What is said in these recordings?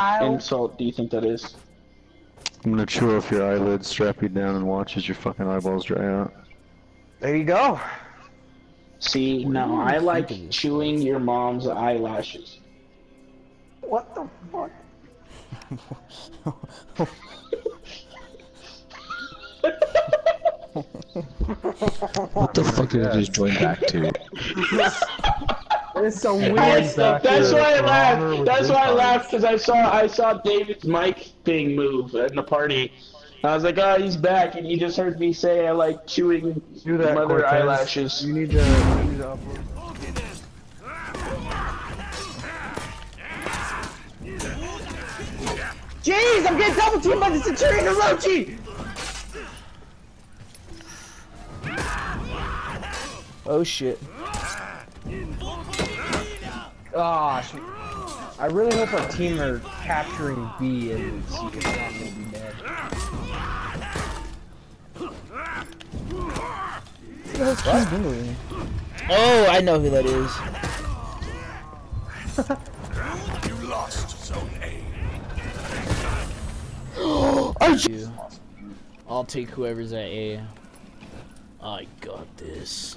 I'll- insult do you think that is? I'm gonna chew off your eyelids, strap you down, and watch as your fucking eyeballs dry out. There you go. See, no, I like chewing your mom's eyelashes. What the fuck? What the fuck did I just join back to? It's so weird. I, that's why I laughed. That's why I laughed because I saw I saw David's mic thing move in the party. I was like, oh, he's back, and he just heard me say I like chewing Do that, mother Cortez. eyelashes. You need to, you need to upload. Jeez, I'm getting double teamed by the Centurion Orochi! Oh shit. Gosh. I really hope our team are capturing B and C because I'm gonna be mad. What the hell's King doing? Oh, I know who that is. You lost Zone A. I you. I'll take whoever's at A. I got this.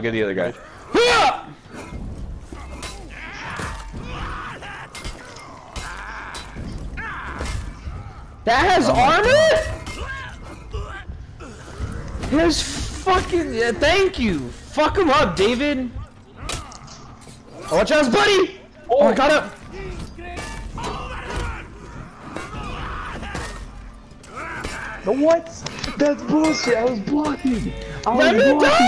I'll get the other guy. That has oh armor? It has fucking. Yeah, thank you. Fuck him up, David. Oh, watch out, buddy. Oh, I got up. The what? That's bullshit. I was blocking. I Let me blocking,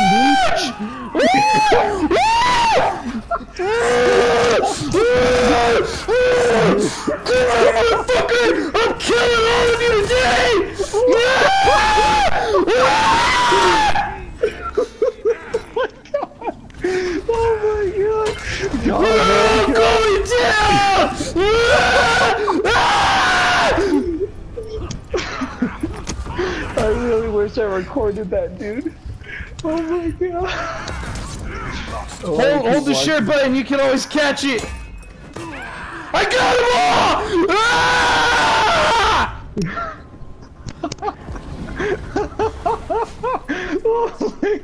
Motherfucker! I'm killing all of you today! Oh my god! Oh my god! god I'm going I really wish I recorded that, dude. Oh my god. Hold, hold the share button, you can always catch it! I got him all! Ah! Oh